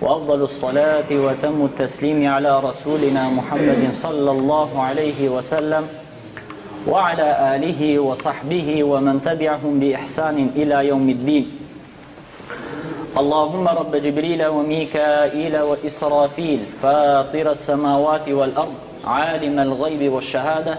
وأفضل الصلاة وتم التسليم على رسولنا محمد صلى الله عليه وسلم وعلى آله وصحبه ومن تبعهم بإحسان إلى يوم الدين اللهم رب جبريل وميكائيل وإسرافيل فاطر السماوات والأرض عالم الغيب والشهادة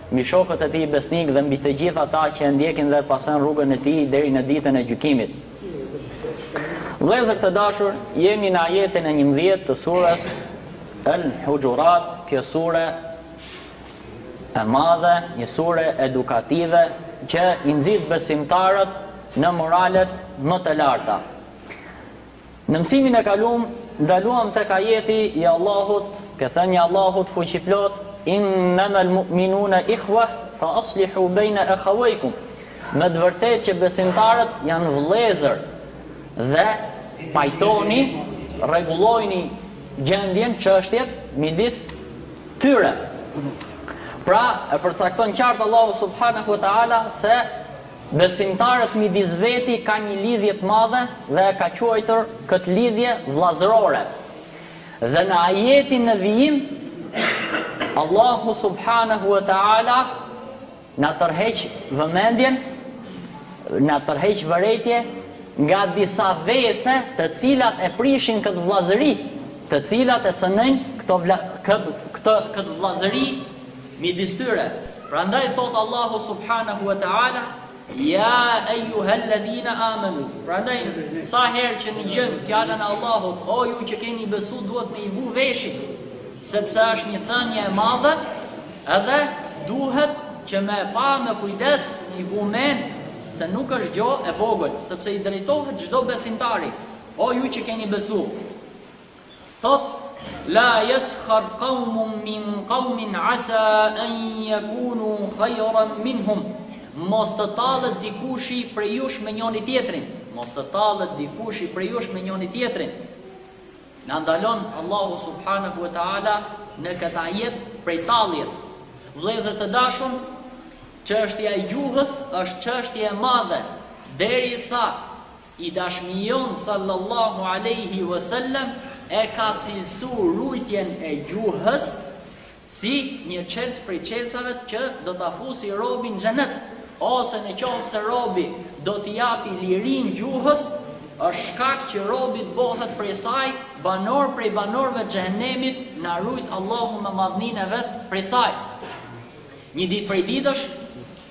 mbi shokët e tij besnikë dhe mbi të gjithë ata që e ndjekin dhe e pasojnë rrugën e tij deri në Ditën e Gjykimit. Vëllezër të dashur, jemi në ajetin e njëmdhjetë të sures El-Huxhurat, kjo sure e madhe, një sure edukative që i nxit besimtarët në moralet më të larta. Në mësimin e kalum ndaluam tek ajeti i Allahut, ke thënie e Allahut fuqiplotë, Innamal mu'minuna ikhwah fa aslihu bejne akhawejkum, Me të vërtetë që besimtarët janë vëllezër dhe pajtoni, rregullojini gjendjen, çështjet midis tyre. Pra, e përcakton qartë Allahu subhanehu ve teala se Besimtarët midis veti kanë një lidhje të madhe dhe e ka quajtur këtë lidhje vllazërore. Dhe në ajetin në vijim, Allahu subhanehu ve teala na tërheq vëmendjen, na tërheq vërejtje nga disa vese të cilat e prishin këtë vllazëri, të cilat e cënojnë këtë këtë këtë vllazëri, Midis tyre, prandaj thotë Allahu subhanahu wa ta'ala, Ja e ju helledhina amenu, prandaj sa herë që nigjojmë fjalën e Allahut, o ju që keni besu duhet me i vu veshin, sepse është një thënje e madhe, edhe duhet që me e pa me kujdes, me i vu men, se nuk është gjo e vogël, sepse i drejtohet çdo besimtari, o ju që keni besu. Thotë, La yaskhar qawmun min qawmin asa an yakunu khayran minhum. Mos të tallet dikushi prej jush me njoni-tjetrin, mos të tallet dikushi prej jush me njoni-tjetrin. Na ndalon Allahu subhanahu wa taala në këtë ajet prej talljes. Vëllezër të dashur, çështja e gjuhës është çështje e madhe, derisa i dashmi jonë Sallallahu Alejhi Wesellem e ka cilësu rujtjen e gjuhës si një çelës prej çelësave që do ta fusi robin në xhenet, ose në qoftë se robi do t'i japi lirinë gjuhës, është shkak që robi të bohet prej saj banor prej banorëve të xhehenemit, na rujt Allahu me madhninë e vet prej saj. Një ditë prej ditësh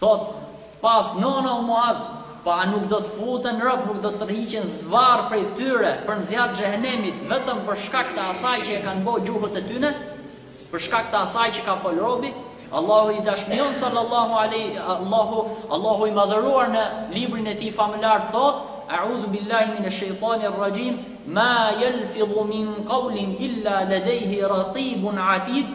Thotë të pastë nona o Muadh, po a nuk do të futen robt nuk do të tërhiqen zvarrë prej ftyre për në zjarr xhehenemit vetëm për shkak të asaj që e kanë bo gjuhët e tyne për shkak të asaj që ka fol robi Allahu i dashmi jonë sallallahu alaihi Allahu Allahu i madhëruar në librin e tij famëlartë thotë a'udhu billahi minash shaitanir rajim ma yalfidhu min qawlin illa ladayhi raqibun atid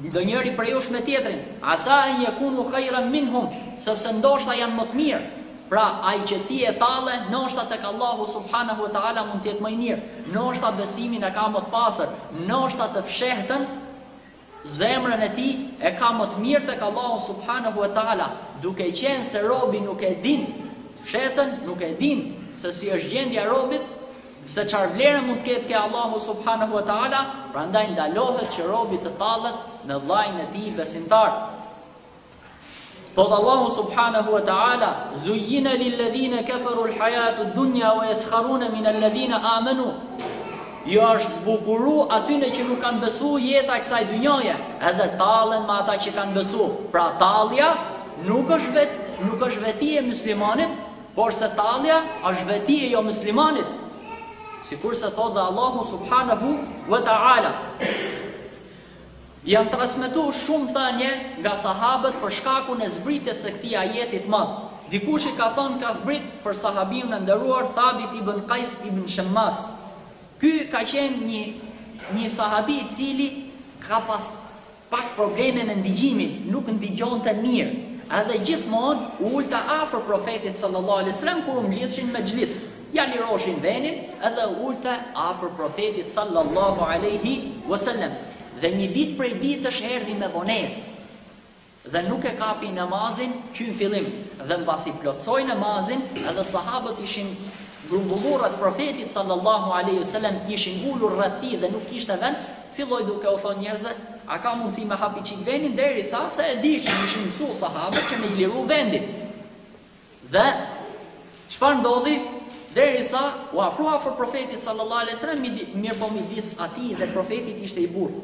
ndonjëri prej jush me tjetrin, asa en jekunu hajran minhum, sepse ndoshta janë mo të mirë, pra ai që ti e talle, noshta tek Allahu subhanehu ve teala mund të jetë mo i mirë, noshta besimin e ka mo të pastër, noshta të fshehtën, zemrën e tij, e ka mo të mirë tek Allahu subhanehu ve teala, duke qenë se robi nuk e din të fshehtën, nuk e din se si është gjendja e robit, Se çfarë vlere mund të ketë ke Allahu subhanehu ve teala, prandaj ndalohet që robi të tallet me vllain e tij besimtar. Thotë Allahu subhanehu ve teala, Zuyyina lil ladhina kafaru al hayatud dunya wa yaskharuna min al ladhina amanu. Ju është zbukuru atyne që nuk kanë besu jeta e kësaj dynjaje, edhe tallen me ata që kanë besu. Pra tallja nuk është, vet, nuk është veti e muslimanit, Porse tallja është veti e jomyslimanit, sikurse thotë dhe Allahu subhanehu we ta'ala. Janë transmetu shumë thënie nga sahabët për shkakun e zbritjes së këtij ajeti të madh. Dikush i ka thonë ka zbrit për sahabiun e nderuar Thabit ibn Qais ibn Shemmas. Ky ka qenë një një sahabi i cili ka pas Pak probleme me ndigjimin, nuk ndigjonte mirë, edhe gjithmonë u ulte afër Profetit sallallahu alejhi ve sellem kur u mblidhshin në mexhlis, ia liroshin venin edhe u ulte afër Profetit sallallahu alejhi ve sellem, dhe një ditë prej ditësh erdhi me vonesë dhe nuk e kapi namazin që në fillim, dhe mbasi plotësoi namazin, edhe sahabët ishin grumbullur rreth Profetit sallallahu alejhi ve sellem, ishin ulur rreth tij dhe nuk kishte vend, Filloi duke u thonë njerëzve, A ka mundësi me hap i çik venin derisa se e dishin, ishin mësu sahabët që me i liru vendin. Dhe çfarë ndodhi? Derisa u afru afër profetit sallallahu alaihi wasallam, mirëpo midis atij dhe profetit ishte i burrë,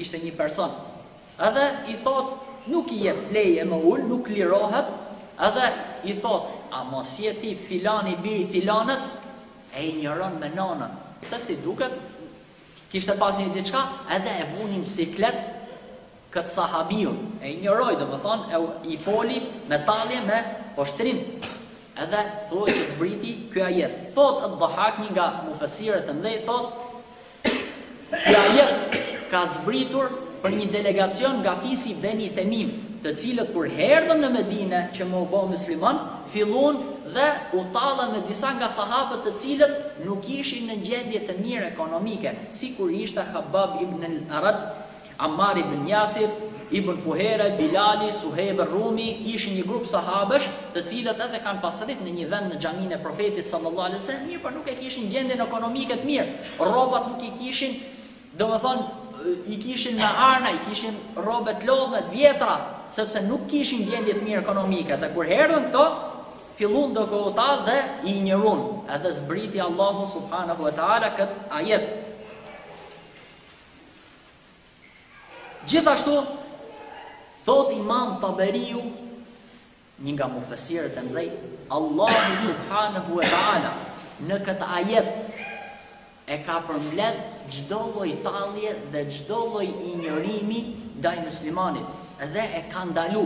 ishte një person. Edhe i thot, nuk i jep leje me u ul, nuk lirohet, edhe i thot, a mos je ti filani i biri i filanës, e injoron me nonën, se si duket, Kishte pas një diçka edhe e vuni në siklet këtë sahabiun, e injoroi domethënë e i foli me tallje me poshtrim edhe thuhet që zbriti ky ajet. Thotë Ad-Dahhak një nga mufesirët e mëdhenj thotë ky ajet ka zbritur për një delegacion nga fisi Beni Temim, të cilët kur erdhën në Medine që me u bo mysliman, Filluan dhe u tallën me disa nga sahabët të cilët nuk ishin në gjendje të mirë ekonomike, sikur ishte Khabbab ibn al-Aratt, Ammar ibn Jasir, Ibn Fuhejre, Bilali, Suhejb er-Rumi, ishin një grup sahabësh, të cilët edhe kanë pas rrit në një vend në xhaminë e Profetit, sallallahu alejhi ve sellem, mirëpo nuk e kishin gjendjen ekonomike të mirë, rrobat nuk i kishin Domethënë, i kishin me arna, i kishin rrobet e lodhme, të vjetra, sepse nuk kishin gjendje të mirë ekonomike. Dhe kur erdhën këto, fillun do t'i tallin dhe i injorun. Edhe zbriti Allahu subhanahu wa taala kët ajet. Gjithashtu thot Imam Taberiu Një nga mufesirët e mdhej, Allahu subhanehu ve teala në këtë ajet e ka përmbledh çdo lloj tallje dhe çdo lloj injorimi ndaj muslimanit dhe e ka ndalu,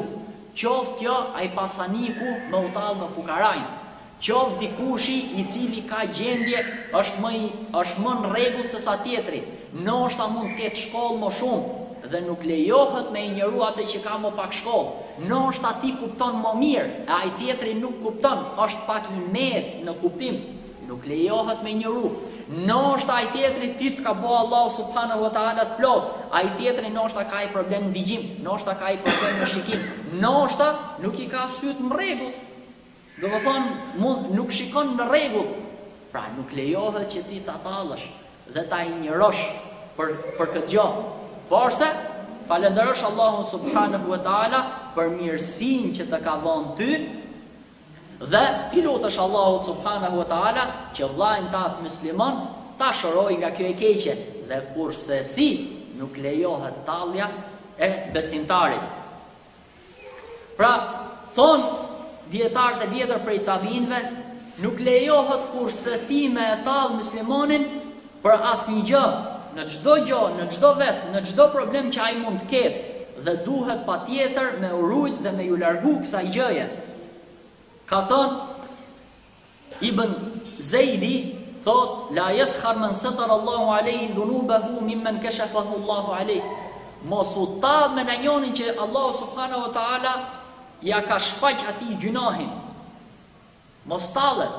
qoftë kjo ai pasaniku me u tallë me fukarajnë. Qoftë dikushi i cili ka gjendje është më i është më në rregull se sa tjetri, noshta mund të ketë shkollë më shumë dhe nuk lejohet me injoru atë që ka më pak shkollë, noshta ti kupton më mirë e ai tjetri nuk kupton është pak i metë në kuptim, nuk lejohet me injoru, noshta ai tjetri ty të ka bo Allahu subhanehu ve teala të plotë, ai tjetri noshta ka i problem në ndigjim, noshta ka i problem në shikim, noshta nuk i ka sytë në rregull. Domethënë, mund nuk shikon në rregull, pra nuk lejohet që ti ta tallësh dhe ta injorosh për për këtë gjë, porse falënderosh Allahun subhanehu ve teala për mirësinë që të ka dhënë ty dhe t'i lutesh Allahut subhanehu ve teala që vllain tat musliman ta shërojë nga kjo e keqe dhe kurrsesi nuk lejohet tallja e besimtarit. Pra, thon dijetarët e vjetër prej tabiinëve, nuk lejohet kurrsesi me e tall muslimanin për asnjë gjë, në çdo gjë, në çdo ves, në çdo problem që ai mund të ketë dhe duhet patjetër me u rujt dhe me ju largu kësaj gjëje. Ka thënë Ibn Zeidi thotë, La yaskhar man satara Allahu alejhi dhunubahu mimman kashafahu Allahu alejhi. Mos u tall me nanjonin që Allahu subhanahu wa taala ja ka shfaq atij gjynahin. Mos tallet.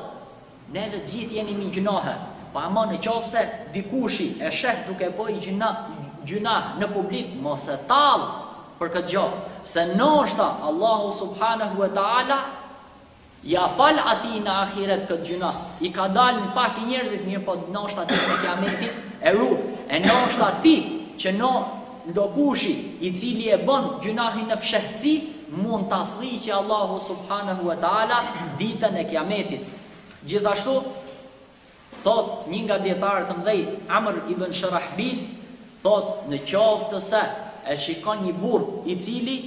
Neve të gjithë jemi me gjynahe. Po ama në qoftë se dikushi e sheh duke bo gjyna, gjynah në publik, mos e tall për këtë gjë, se noshta Allahu subhanahu wa taala Ja fal atij në ahiret këtë gjynah, i ka dalë në pak njerëz mirëpo noshta ditën e kiametit e run, e noshta ti që në ndokushi i cili e bën gjynahin në fshehtësi mund ta flliqë Allahu subhanehu e teala ditën e kiametit. Gjithashtu Thotë një nga dijetarët e mëdhej Amr ibn Shurahbil thotë në qoftëse e shikon një burrë i cili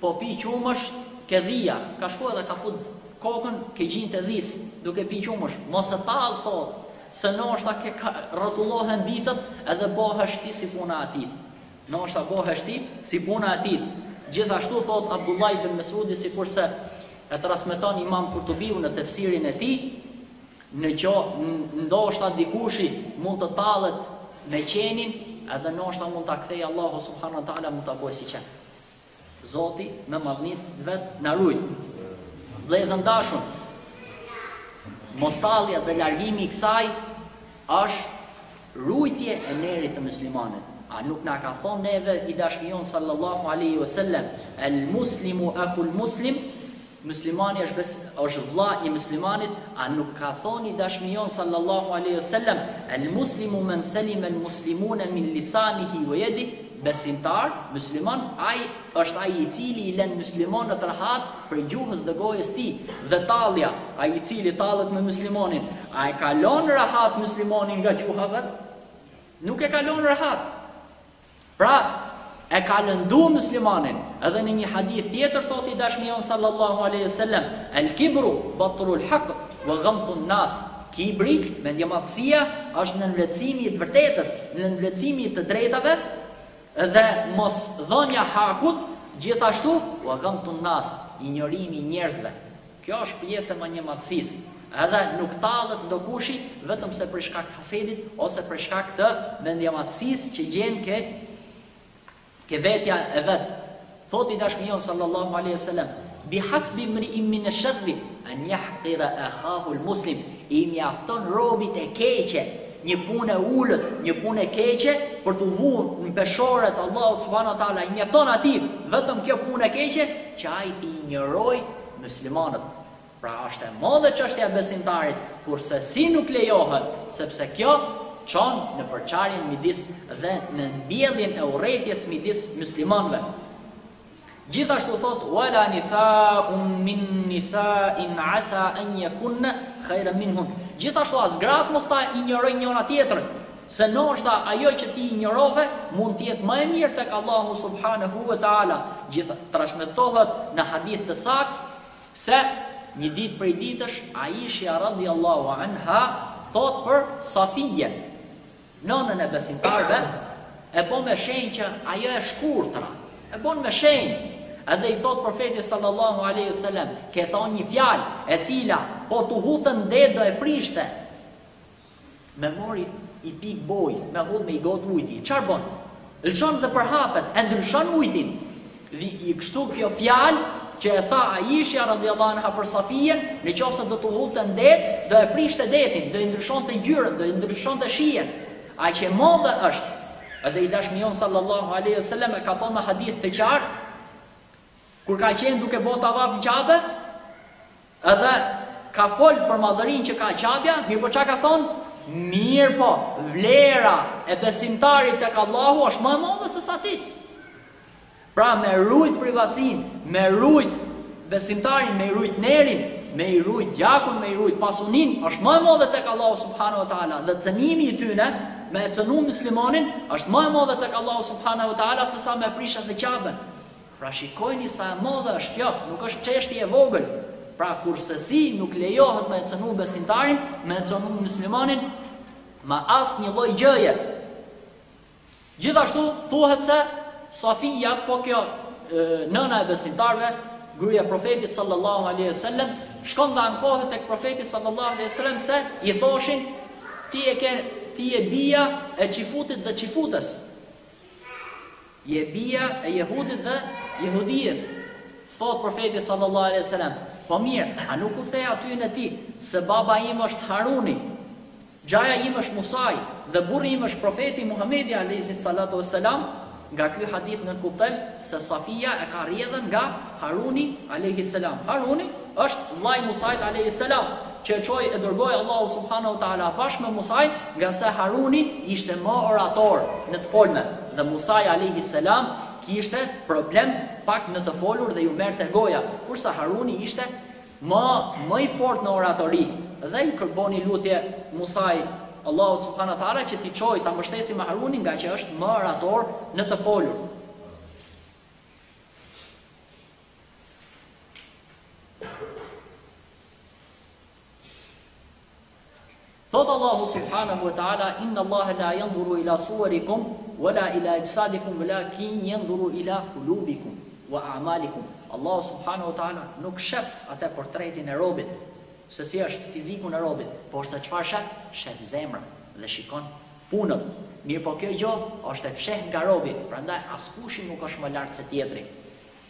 po pi qumësht ke dhia ka shku edhe ka fut kokën ke gjinjtë e dhisë duke pi qumësht mos e tallë thotë se noshta ka rrotullohen ditët edhe bohesh ti si puna e atij noshta bohesh ti si puna e atij gjithashtu thotë Abdullah ibn Mesudi sikurse e transmeton Imam Kurtubiu në tefsirin e tij Në që ndoshta dikushi mund të tallet me qenin edhe noshta mund të kthejë Allahu subhanu wa taala mund ta bëjë si qen. Zoti me madhnitë të vet na rujt. Vëllezër të dashun, mos tallja dhe largimi i kësaj është Rujtje e nderit të muslimanit, a nuk na ka thonë neve i dashmi jonë sallallahu alejhi o sellem, El muslimu ahul muslim, muslimani është bes, është vlla i muslimanit, a nuk ka thonë i dashmi jonë sallallahu alejhi o sellem, El muslimu men selim el muslimune min lisanihi vë jedi, Besimtar, mysliman, ai është ai i cili i len myslimanët rehat prej gjuhës dhe gojës tij, dhe tallja, ai i cili tallet me myslimanin, a e ka lon rehat myslimanin nga gjuha vet? Nuk e ka lon rehat. Pra, e ka lëndu myslimanin, edhe në një hadith tjetër thotë i Dashmi jonë sallallahu alejhi o sellem, El-kibru, batrul-haqq, wa ghamtun-nas, Kibri, mendjemadhësia, është nënvlerësimi i të vërtetës, nënvlerësimi i të drejtave dhe mos dhënia e hakut, gjithashtu, wa ghamtun nas, injorimi i njerëzve. Kjo është pjesë e mendjemadhësisë. Edhe nuk tallet ndokushi vetëm se për shkak të hasedit ose për shkak të mendjemadhësisë që gjen ke Ke vetja e vet. Thotë i dashmi jonë sallallahu alejhi e selem, Bi hasbi imri'in mine sherri en jahqira ahahu el muslim, I mjafton robit e keqe, një punë e ulët, një punë e keqe, për t'u vu në peshore të Allahut subhanahu wa ta'ala, i mjafton atij vetëm kjo punë e keqe, që ai t'i injorojë muslimanët. Pra është e madhe çështja e besimtarit, kurrsesi nuk lejohet, sepse kjo çon në përçarjen midis dhe në mbjelljen e urrejtjes midis myslimanëve. Gjithashtu thotë wala nisa'un min nisa'in 'asa an yakunna khayran minhun. Gjithashtu as gratë mos ta injorojnë njëra tjetrën, se ndoshta ajo që ti injorove mund të jetë më e mirë tek Allahu subhanahu wa ta'ala. Gjithë transmetohet në hadith të saktë Se, një ditë prej ditësh, Aishja radhijal-lahu anha thotë për Safijjen, nënën e besimtarëve, E bo me shenjë që ajo e shkurtra, e bon me shenjë, edhe i thotë Profeti sallallahu alejhi ve selem, Ke thanë një fjalë, e cila, po t'u hudhte n'det do e prishte. Me mor ni pik boj me hudh me ni got ujti çar bon lçon dhe përhapet e ndryshon ujtin edhe kështu kjo fjalë që e tha Aishja radiallahu anha për Safijen në qoftë se do t'u hudhte në det do e prishte detin do i ndryshonte ngjyrën do i ndryshonte shijen aq e madhe është edhe i dashmi jon sallallahu alaihi wasallam e ka thënë në hadith të qartë kur ka qenë duke bo tavaf në Qabe Edhe ka fol për madhërinë që ka Qabja, mirëpo çka ka thonë? Mirëpo, vlera e besimtarit tek Allahu është ma e modhe se sa ti. Pra me rujt privatësinë, me rujt besimtarin, me i rujt nerin, me i rujt gjakun, me i rujt pasunin, është ma e modhe tek Allahu subhanahu wa taala. Dhe cënimi i tyne me e cënu muslimonin është ma e modhe tek Allahu subhanahu wa taala se sa me e prish edhe Qaben. Pra shikojni sa e modhe është kjo, nuk është çeshtje e vogël, pra kurrsesi nuk lejohet me e cënu besimtarin, me e cënu muslimanin me asnjë lloj gjëje. Gjithashtu thuhet se Safija, po kjo nëna e besimtarëve, gruja e profetit sallallahu alaihi wasallam, shkon dhe ankohet tek profeti sallallahu alaihi wasallam se i thoshin ti e ke ti je bija e çifutit dhe çifutës. Je bija e jehudit dhe jehudijes, thotë Profeti sallallahu alejhi ve selem, Po mirë, a nuk u the atyne ti, se baba im është Haruni, xhaja im është Musai dhe burri im është Profeti Muhamedi alejhi salatu ves selam? Nga ky hadith nënkuptojmë se Safija e ka rrjedhën nga Haruni alejhi selam. Haruni është vlla i Musait alejhi selam, që e çoi e dërgoi Allahu subhanehu teala bashkë me Musain, ngase Haruni ishte më orator në të folme dhe Musai alejhi selam kishte problem pak në të folur dhe ju merrte goja, kurse Haruni ishte M mo i fortë në oratori dhe i kër boni lutje Musai Allahut subhanu teala që t'i çojë ta mbështesi me Harunin ngaqë është më orator në të folur. Thotë Allahu subhanehu ve teala, Inna Allahe la jandhuru ila suwarikum wala ila exhsadikum walakin jandhuru ila kulubikum wa a'malikum. Allahu subhanehu ve teala nuk shef atë portretin e robit, se si është fizikun e robit, porse çfarë shef? Shef zemrat dhe shikon punët. Mirëpo kjo gjo është e fshehtë nga robi, prandaj askushi nuk është më lart se tjetri.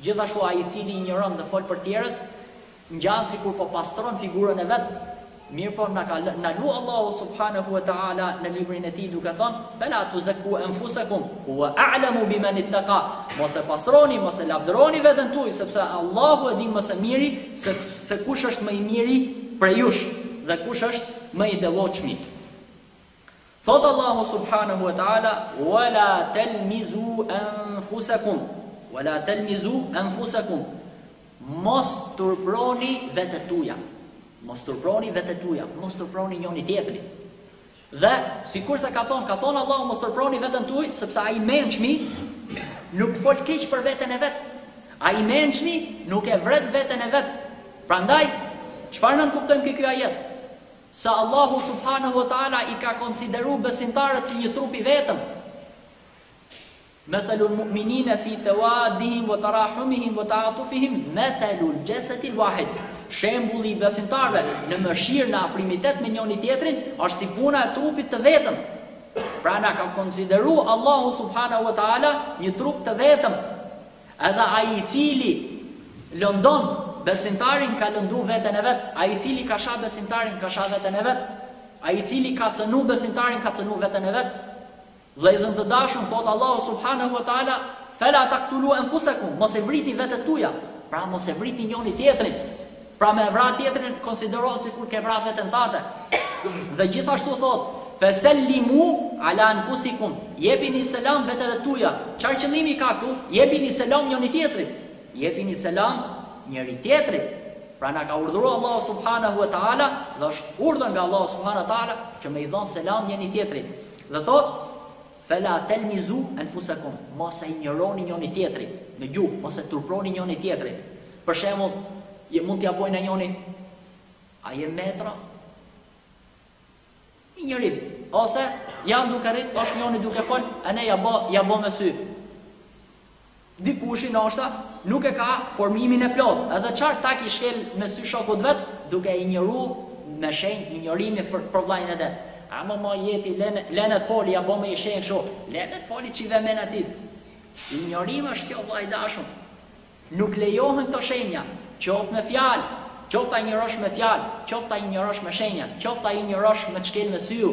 Gjithashtu ai i cili injoron dhe fol për tjerët, ngjan sikur po pastron figurën e vet, mirëpo na ka ndalu Allahu subhanehu wa ta'ala në librin e Tij duke thënë, Fela tuzekku enfusekum, huwa a'lemu bimen itteka, Mos e pastroni, mos e lavdëroni veten tuaj, sepse Allahu e din më së miri se se kush është më i miri prej jush dhe kush është më i devotshmi. Thotë Allahu subhanehu ve teala, Wa la telmizu enfusekum, Wa la telmizu enfusekum, Mos turproni vetet tuja, Mos turproni vetet tuja, Mos turproni njoni tjetrin. Dhe, sikurse ka thonë, ka thonë Allahu mos turproni veten tuj, sepse ai i mençmi nuk fol keq për veten e vet. Ai i mençmi nuk e vret veten e vet. Prandaj, çfarë nënkuptojmë te ky ajet? Se Allahu subhanehu ve teala i ka konsideru besimtarët si një trup i vetëm, Methelul mu'minine fi tewaddihim ve terahumihim ve ta'atufihim methelul jesedil wahid, Shembulli i besimtarëve në mëshirë, në afrimitet me njoni tjetrin, është si puna e trupit të vetëm. Pra na ka konsideru Allahu subhanehu ve teala një trup të vetëm. Edhe ai i cili lëndon besimtarin ka lëndu veten e vet, ai i cili ka sha besimtarin ka sha veten e vet, ai i cili ka cënu besimtarin ka cënu veten e vet. Vëllezër të dashur, thot Allahu subhanahu wa taala, "Fela taqtulu anfusakum", mos i vritni vetet tuaja, pra mos e vritni njëri tjetrin. Pra me vra tjetrin konsiderohet sikur ke vra veten tate. Dhe gjithashtu thotë, Fe sellimu ala enfusikum, jepini selam veteve tuja. Çfarë qëllimi ka këtu? Jepini selam njëri tjetrit. Jepini selam njëri tjetrit. Pra na ka urdhëru Allahu subhanahu wa ta'ala dhe është urdhër nga Allahu subhanahu wa ta'ala që me i dhonë selam njëri tjetrit. Dhe thotë, Fela telmizu enfusekum, mos e injoroni njoni tjetrin, me gjuhë, mos e turproni njoni tjetrin. Për shembull, mund t'ia bojë njoni, A je metra? Injorim. Ose, janë duke rri, është njoni duke fol, e ne ja bo, ja bo me sy. Dikush ndoshta nuk e ka formimin e plotë edhe çar tak i shkel me sy shokut vet duke e injoru me shenjë injorimi për vllajën e vet amo mo jepi lene lene të foli ja bën me një shenjë kështu lene të foli çi ve mend ti injorim është kjo vllai dashur nuk lejohen këto shenja qoftë me fjalë qoftë ta injorosh me fjalë qoftë ta injorosh me shenja qoftë ta injorosh me të shkel me syu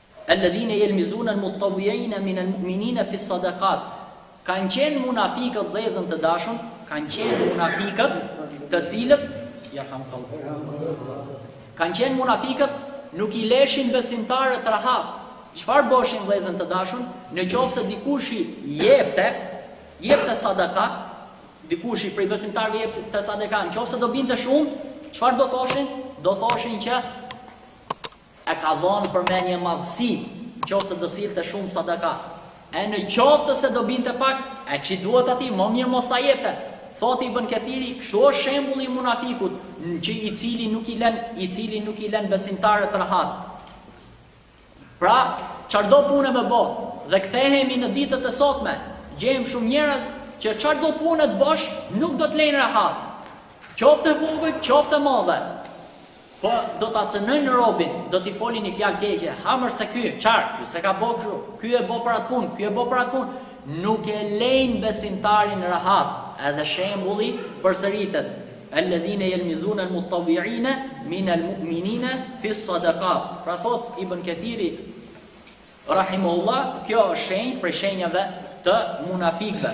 Alladhina yalmizuna almutawwiina min almu'minina fi as-sadaqat Kanë qenë munafikët vëllezër të dashur, kanë qenë munafikët të cilët janë tallur. Kanë qenë munafikët nuk i leshin besimtarët rahat. Çfarë bëshin vëllezër të dashur? Në qoftë se dikush i jepte, jepte sadaka, dikush i prej besimtarëve jepte sadaka, në qoftë se do binte shumë, çfarë do thoshin? Do thoshin që E ka dhënë për mendjemadhësi, në qoftë se do sillte shumë sadaka, e në qoftë se do binte pak, e ç'i duhet atij, më mirë mos ta jepte. Thotë Ibën Kethiri, Kështu është shembulli i munafikut, që i cili nuk i lën, i cili nuk i lën besimtarët rahat. Pra, çardo pune me bo, dhe kthehemi në ditët e sotme, gjejmë shumë njerëz që çardo pune të bësh, nuk do të lejnë rahat. Qoftë e vogël, qoftë e madhe. Po do ta cënojnë robin, do t'i folin një fjalë keqe, ha mër se ky, çar, ky s'e ka bo kështu, ky e bo për atë punë, ky e bo për atë punë, nuk e lejnë besimtarin rahat, edhe shembulli përsëritet, Ellezine jelmizune el mutaviine min el mu'minine fis sadakat. Pra thot Ibn Kethiri rahimehullah, kjo është shenjë prej shenjave të munafikëve.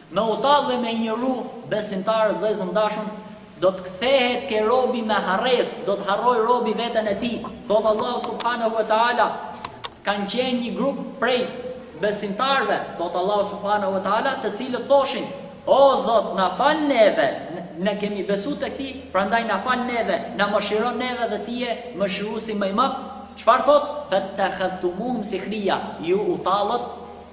Me u tall dhe me injoru besimtarët vëllezër të dashun do të kthehet ke robi me harresë, do të harrojë robi veten e tij, thotë Allahu subhanehu ve teala, kanë qenë një grup prej besimtarëve, thotë Allahu subhanehu ve teala, të cilët thoshin, O Zot, na fal neve, ne kemi besu tek ti, prandaj na fal neve, na mëshiro neve dhe ti je mëshiruesi më i madh. Çfarë thotë? Fettakhadhtumuhum sikhriya, ju u tallët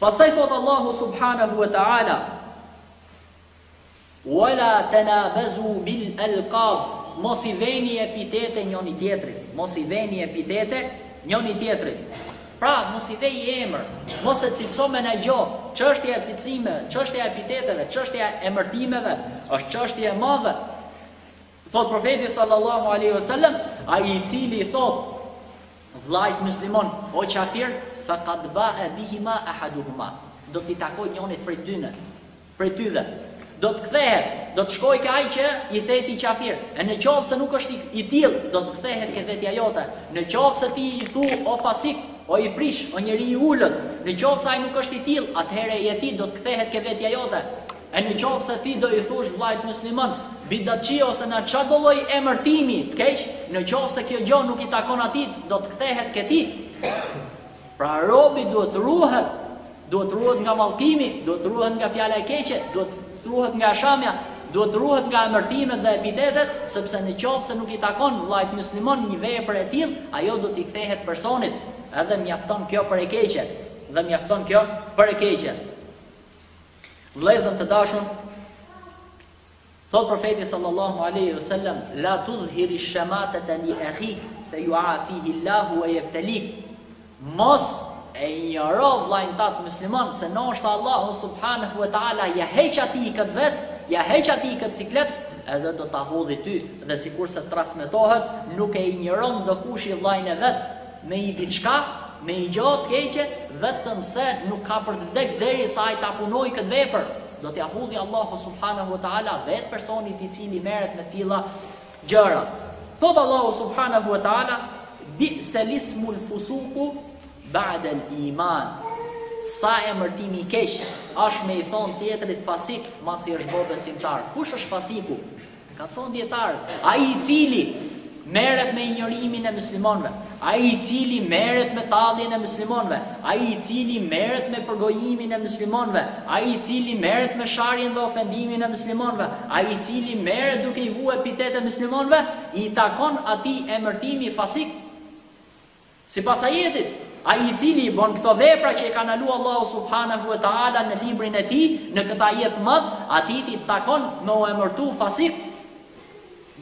Pastaj thotë Allahu subhanahu wa ta'ala Wala tanabazu bil alqab mos i veni epitete njëri tjetrit, mos i veni epitete njëri tjetrit. Pra, mos i vej emër, mos e cilëso me najgjo, çështja e cilësimeve, çështja e epiteteve, çështja e emërtimeve, është çështje e madhe. Thotë profeti sallallahu alaihi wasallam, ai i cili i thotë vllajt muslimon, o qafir, fa qad ba'a bihima ahaduhuma. Do t'i takojë njërit prej tyne, prej dyve. Do të kthehet, do të shkojë ke ai që i the ti qafir. E në qoftë se nuk është i till, do të kthehet ke vetja jote. Në qoftë se ti i thu o fasik, o i prish, o njeri i ulët, në qoftë se ai nuk është i till, atëherë je ti, do të kthehet ke vetja jote. E në qoftë se ti do i thush vllait musliman bidatçi ose në çado lloj emërtimi të keq, në qoftë se kjo gjë nuk i takon atij, do të kthehet ke ti. Pra robi duhet të ruhet, duhet të ruhet nga mallkimi, duhet të ruhet nga fjala e keqe, duhet të ruhet nga shamja, duhet të ruhet nga emërtimet dhe epitetet, sepse në qoftë se nuk i takon vllait musliman një vepër e tillë, ajo do t'i kthehet personit, edhe mjafton kjo për e keqe, dhe mjafton kjo për e keqe. Vëllezër të dashur, thot profeti sallallahu alaihi wasallam, la tudhhiri shamatata li akhik fa yu'afihi Allahu wa yabtalik. Mos e injoro vllain tat musliman se ndoshta Allahu subhanahu wa taala ja heq atij kët ves, ja heq atij kët siklet, edhe do t'ia hudhi ty dhe sikurse transmetohet nuk e injoron dokushi vllain e vet, me i diçka, me i gjo të keqe, vetëm se nuk ka për të vdek deri sa ai ta punojë këtë vepër, do t'ia hudhi Allahu subhanahu wa ta'ala vetë personit i cili merret me tilla gjëra. Thot Allahu subhanahu wa ta'ala, bi'sel ismul fusuku ba'del iman. Sa emërtim i keq është me i thon tjetrit fasik masi është bo besimtar. Kush është fasiku? Kan thonë dijetarët, ai i cili merret me injorimin e muslimanëve, ai i cili merret me talljen e muslimanëve, ai i cili merret me përgojimin e muslimanëve, ai i cili merret me sharjen dhe ofendimin e muslimanëve, ai i cili merret duke i vu epitete muslimanëve, i takon atij emërtimi fasik. Sipas ajetit, ai i cili i bën këto vepra që i ka nalu Allahu subhanehu ve teala në librin e Tij, në këtë ajet të madh, atij i takon me u emërtu fasik,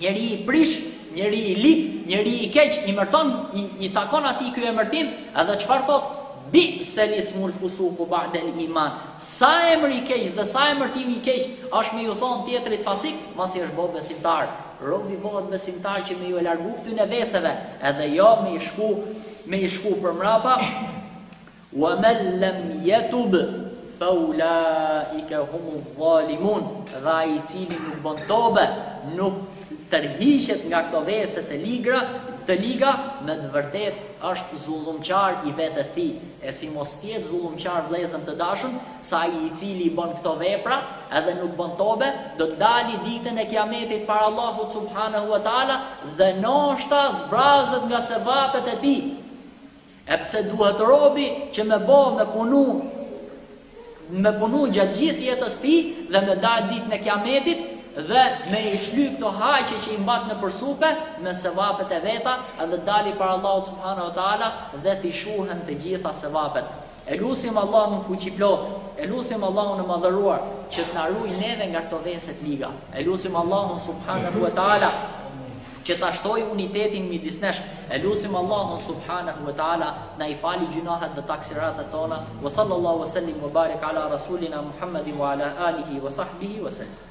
njeri i prish, njeri i lig, njeri i keq, i mërton, i, i takon atij ky emërtim, edhe çfarë thotë? Bi'sel ismul fusuku ba'del iman. Sa emër i keq dhe sa emërtim i keq është me ju thonë tjetrit fasik, masi është bo besimtar. Robi bëhet besimtar që me ju e largu këtyne veseve, edhe jo me i shku, me i shku përmrapa, wa me lem jetub, fa ulaike humu dhalimun, dhe ai i cili nuk bën tobe, nuk tërhiqet nga këto vese të ligra, të liga, me të vërtet është zullumqar i vetes tij, e si mos t'jetë zullumqar vllezën të dashën, se ai i cili i bën këto vepra edhe nuk bën tobe, do të dali ditën e Kiametit para Allahut subhanehu ve teala dhe noshta zbrazët nga sevapet e tij. E pse duhet robi që me bo me punu me punu gjatë gjithë jetës tij dhe me dalë ditën e Kiametit dhe me i shly këto haqe që i mbat nëpër supe me sevapet e veta edhe t'dali para Allahut subhanehu ve teala dhe t'i shuhen të gjitha sevapet. E lusim Allahun Fuqiplotë, e lusim Allahun e Madhëruar që të na ruajë neve nga këto vese të liga. E lusim Allahun Subhanahu wa Taala që ta shtojë unitetin midis nesh. E lusim Allahun Subhanahu wa Taala na i fali gjynahet dhe taksiratat tona. Wa sallallahu wa sallim wa barik ala rasulina Muhammedin wa ala alihi wa sahbihi wa sallim.